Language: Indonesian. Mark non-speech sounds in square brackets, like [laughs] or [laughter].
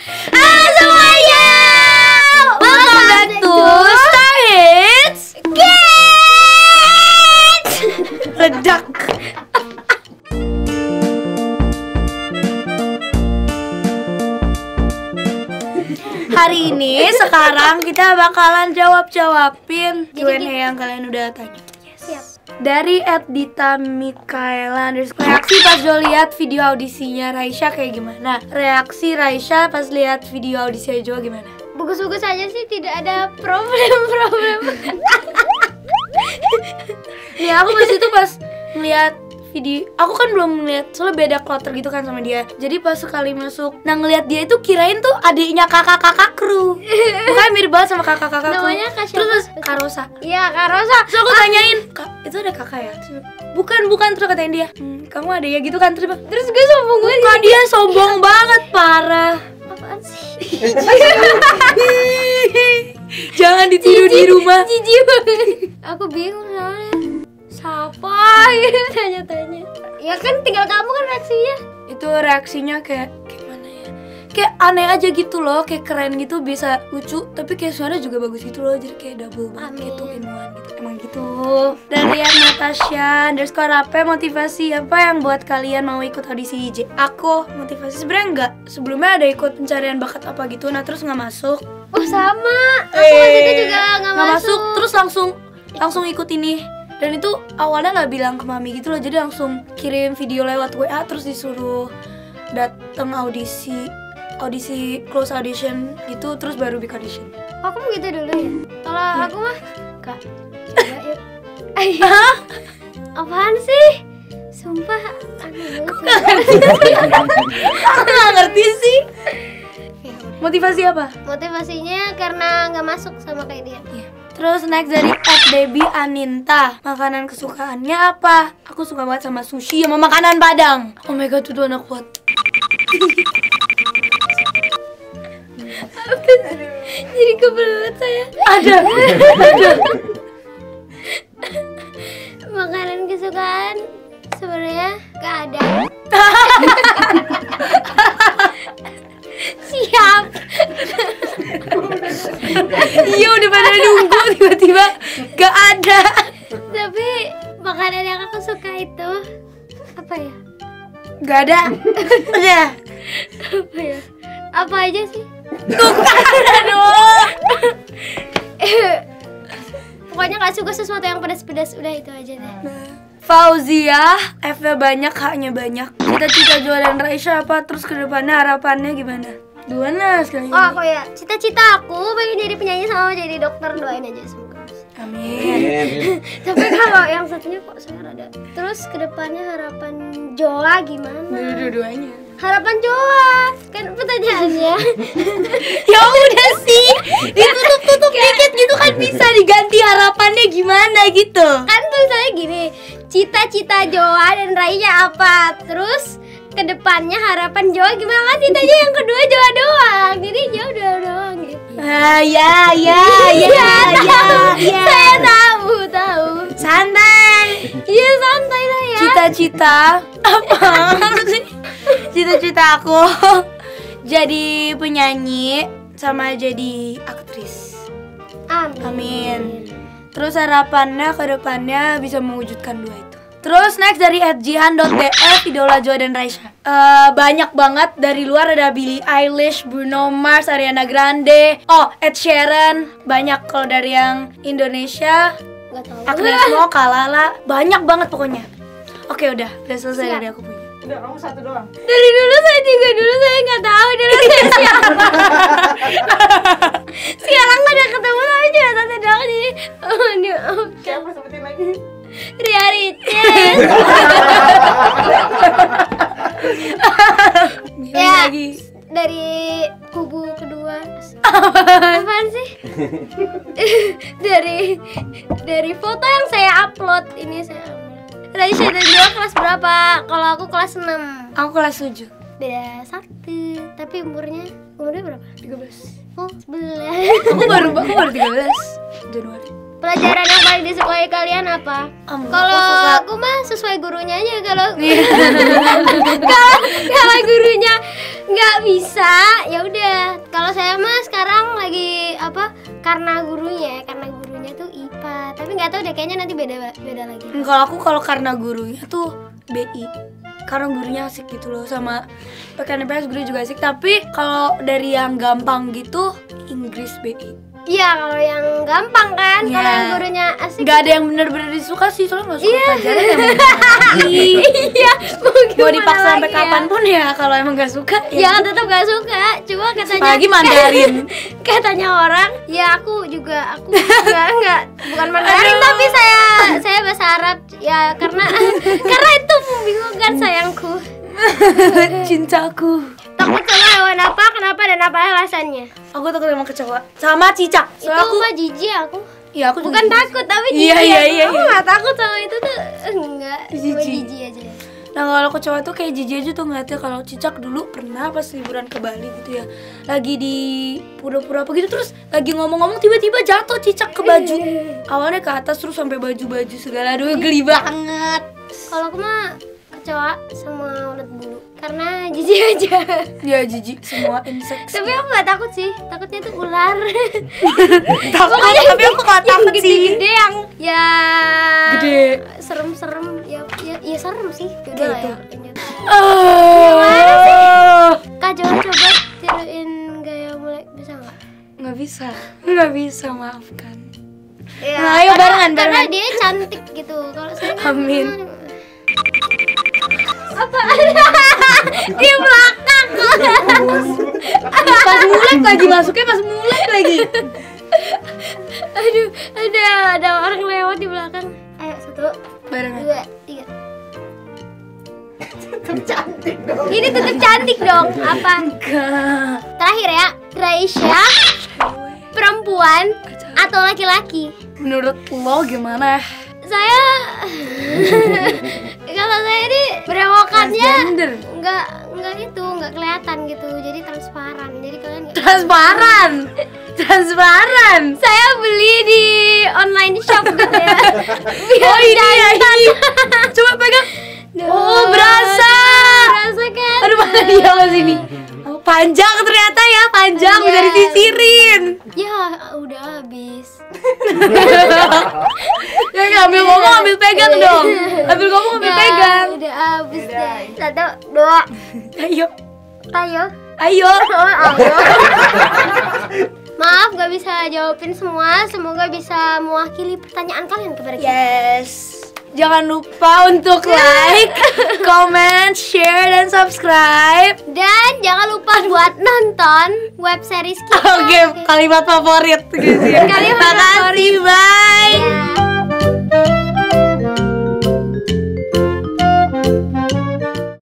Halo semuanya! Welcome back to Star Hits! Kids! Ledak. Hari ini sekarang kita bakalan jawab-jawabin Q&A yang kalian udah tanya. Dari Edita Mikaela underscore. Reaksi pas lo lihat video audisinya Raisya kayak gimana? Reaksi Raisya pas lihat video audisinya Jo gimana? Bagus-bagus aja sih, tidak ada problem-problem. nih [laughs] aku pas itu pas ngeliat video aku kan belum ngeliat soalnya beda kloter gitu kan sama dia jadi pas sekali masuk nah ngeliat dia itu kirain tuh adiknya kakak-kakak kru bukan mirip banget sama kakak-kakak kru Namanya Kak siapa? terus Karosa Iya, Kak Rosa. Terus aku tanyain, Kak, itu ada kakak ya? Terus, bukan, bukan, terus katain dia "Hmm, Kamu ada ya gitu kan? Terus, Terus gue sombong gue. Kak dia sombong banget, parah Apaan sih? [laughs] Jangan ditiru di rumah Jijik. Aku bingung soalnya. Siapa? Gitu [laughs] tanya-tanya. Ya kan tinggal kamu kan reaksinya. Itu reaksinya kayak, kayak mana ya? Kayak aneh aja gitu loh, kayak keren gitu, bisa lucu Tapi kayak suara juga bagus gitu loh, jadi kayak double banget Amin. gitu, in one gitu Emang gitu Dari yang Natasha, underscore apa motivasi apa yang buat kalian mau ikut audisi IJ? Aku motivasi sebenarnya enggak Sebelumnya ada ikut pencarian bakat apa gitu, nah terus nggak masuk Oh sama. Aku waktu itu juga nggak nggak masuk. terus langsung langsung ikut ini dan itu awalnya nggak bilang ke mami gitu loh jadi langsung kirim video lewat WA terus disuruh datang audisi audisi close audition gitu terus baru big audition Oh, kamu gitu dulu ya? Kalau Iya. aku mah kak. [laughs] Ayo. Apaan sih? Sumpah. Aku aku nggak ngerti sih Ya. [laughs] motivasi apa Motivasinya karena nggak masuk sama kayak dia. Iya. Terus next dari at Baby Aninta Makanan kesukaannya apa? Aku suka banget sama sushi sama makanan Padang Oh my god, itu anak kuat [laughs] Jadi kebelet saya. Ada Makanan [laughs] Iya udah pada nunggu tiba-tiba gak ada Tapi makanan yang aku suka itu apa ya? Gak ada Udah Apa ya? Apa aja sih? Tuh kan aduh [laughs] Pokoknya gak suka sesuatu yang pedas-pedas Udah itu aja deh Fauzia F nya banyak, H nya banyak Cita-cita Joa dan Raisya apa? Terus ke depannya harapannya gimana? Dua nah sekali Oh aku ya. Cita-cita aku pengen jadi penyanyi sama jadi dokter. Doain aja semoga. Amin. [laughs] Tapi kalau yang satunya kok saya rada Terus ke depannya harapan Joa gimana? Dua-duanya. Harapan Joa Kan pertanyaannya. [laughs] Ya udah sih Ditutup-tutup dikit gitu kan bisa diganti harapannya gimana gitu. Kan tulisannya gini Cita-cita Joa dan Raya apa? Terus ke depannya harapan Joa gimana kan ditanya yang kedua Joa doang. Jadi Joa doa doang gitu. Ah ya ya ya ya ya Saya tahu, tahu. Santai. Iya santai lah ya. Cita-cita. Apa? Cita-cita aku jadi penyanyi sama jadi aktris. Amin. Amin. Terus harapannya ke depannya bisa mewujudkan dua itu. Terus next dari @jihan.df idola Joa dan Raisya. Eh, banyak banget dari luar ada Billie Eilish, Bruno Mars, Ariana Grande, oh Ed Sheeran. Banyak kalau dari yang Indonesia Gak tahu Agnes Mo, Kalala, banyak banget pokoknya. Oke udah, udah selesai Siap. dari aku punya. Udah, kamu satu doang. Dari dulu saya juga dulu saya nggak tahu dulu saya siapa. [laughs] Sekarang udah ketemu tapi cuma satu doang jadi oh, ini oh, Siapa sebutin lagi? Milih [laughs] Ya. lagi. Dari kubu kedua. Apaan sih? [laughs] dari dari foto yang saya upload ini saya ambil. Raisya dan Joa kelas berapa? Kalau aku kelas 6 Aku kelas 7 Beda satu Tapi umurnya Umurnya berapa? 13 Oh 11 Aku baru aku baru [laughs] 13 Januari Pelajaran yang paling disukai kalian apa? Em, Kalau aku mah sesuai gurunya aja kalau Iya. [laughs] kalau kalau gurunya nggak bisa ya udah. Kalau saya mah sekarang lagi apa karena gurunya karena gurunya tuh IPA tapi nggak tahu deh kayaknya nanti beda beda lagi. Kalau aku kalau karena gurunya tuh BI karena gurunya asik gitu loh sama PKNPS guru juga asik. Tapi kalau dari yang gampang gitu Inggris BI iya kalau yang gampang kan kalau Iya. yang gurunya asik nggak ada yang bener-bener disuka sih soalnya nggak suka Iya. pelajaran ya [laughs] lagi. iya mau dipaksa sampai lagi ya? kapan pun ya kalau emang nggak suka ya tetap gak suka cuma katanya apalagi Mandarin [laughs] katanya orang ya aku juga aku juga [laughs] enggak bukan Mandarin Aduh. tapi saya saya bahasa Arab ya karena karena itu membingungkan sayangku cintaku takut sama hewan apa? Kenapa dan apa alasannya? Aku takut emang kecoa. Sama cicak. Itu soalnya aku mah jijik aku. Iya aku bukan takut tapi Iya, jijik iya, aku. iya, aku iya. nggak takut sama itu tuh. Enggak cuma Jijik. jijik aja. Nah kalau kecoa tuh kayak jijik aja tuh ngeliatnya. Kalau cicak dulu pernah pas liburan ke Bali gitu ya. Lagi di pura-pura apa gitu terus lagi ngomong-ngomong tiba-tiba jatuh cicak ke baju. Awalnya ke atas terus sampai baju-baju segala. Aduh geli banget. Kalau aku mah kecoa sama ulat bulu. Karena jijik [laughs] aja. Ya jijik semua insek tapi aku nggak takut sih. Takutnya tuh ular. [laughs] Takut tapi aku gak takut sih. gede-gede yang ya Gede. serem-serem. Ya ya, ya serem sih. Udah lah ya. Ah. kak coba coba tiruin gaya mulai bisa nggak? Nggak bisa, nggak bisa maafkan. Ya, Nah, ayo karena- barengan, karena barengan. dia cantik gitu. Kalau saya kan- Amin. Apa [laughs] di belakang. Pas mulai lagi masuknya pas mulai lagi. Aduh ada ada orang lewat di belakang. Ayo satu Barengan. dua tiga. [laughs] Tetep cantik dong. ini tetap cantik dong. Apa? Enggak. Terakhir ya Raisya perempuan atau laki-laki? Menurut lo gimana? saya [laughs] kalau saya ini nggak nggak itu nggak kelihatan gitu. Jadi transparan. Jadi kalian Transparan? [laughs] Transparan? Saya beli di online shop gitu ya. [laughs] Biar Oh ini ya ini. Coba pegang. Oh berasa. berasa kan? Aduh mana dia sini? Oh, Panjang ternyata ya Panjang Iya. bisa disisirin. Ya udah habis [laughs] Ya nggak, ambil ngomong ambil pegang dong. Ambil ngomong ambil Ya, pegang. udah habis deh. satu dua Ayo. Ayo. [laughs] Ayo. Maaf gak bisa jawabin semua. Semoga bisa mewakili pertanyaan kalian kepada kita. Yes. Jangan lupa untuk [laughs] like, comment, share, dan subscribe. Dan jangan lupa buat nonton web series kita. [laughs] Oke, kalimat favorit. Gitu ya. Kalimat Makasih, bye